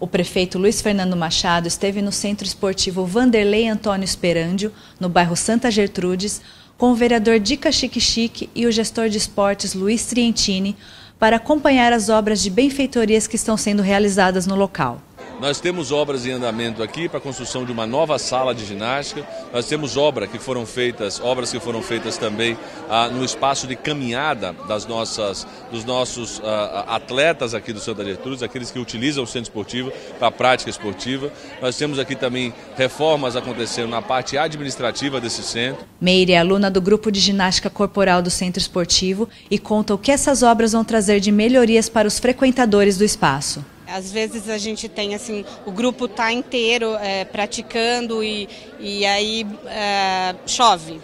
O prefeito Luiz Fernando Machado esteve no Centro Esportivo Vanderlei Antônio Esperândio, no bairro Santa Gertrudes, com o vereador Dica Chique Chique e o gestor de esportes Luiz Trientini, para acompanhar as obras de benfeitorias que estão sendo realizadas no local. Nós temos obras em andamento aqui para a construção de uma nova sala de ginástica. Nós temos obra que foram feitas, obras que foram feitas também ah, no espaço de caminhada das nossas, dos nossos ah, atletas aqui do Santa Gertrudes, aqueles que utilizam o centro esportivo para a prática esportiva. Nós temos aqui também reformas acontecendo na parte administrativa desse centro. Meire é aluna do grupo de ginástica corporal do centro esportivo e conta o que essas obras vão trazer de melhorias para os frequentadores do espaço. Às vezes a gente tem assim, o grupo está inteiro é, praticando e, e aí é, chove.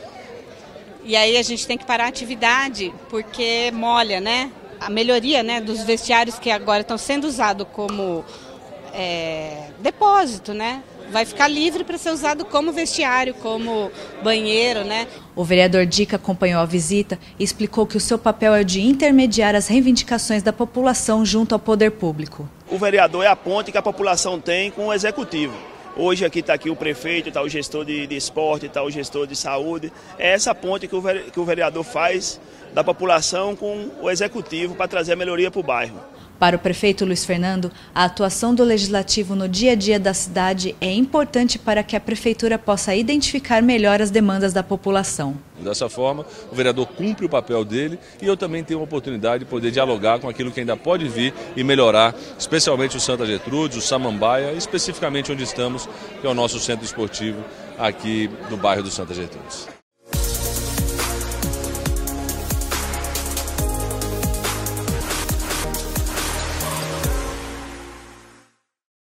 E aí a gente tem que parar a atividade porque molha, né? A melhoria né, dos vestiários que agora estão sendo usados como é, depósito, né? vai ficar livre para ser usado como vestiário, como banheiro, né? O vereador Dica acompanhou a visita e explicou que o seu papel é de intermediar as reivindicações da população junto ao poder público. O vereador é a ponte que a população tem com o executivo. Hoje aqui está aqui o prefeito, está o gestor de, de esporte, está o gestor de saúde. É essa ponte que o, que o vereador faz da população com o executivo para trazer a melhoria para o bairro. Para o prefeito Luiz Fernando, a atuação do legislativo no dia a dia da cidade é importante para que a prefeitura possa identificar melhor as demandas da população. Dessa forma, o vereador cumpre o papel dele e eu também tenho a oportunidade de poder dialogar com aquilo que ainda pode vir e melhorar, especialmente o Santa Getrudes, o Samambaia, especificamente onde estamos, que é o nosso centro esportivo aqui no bairro do Santa Getrudes.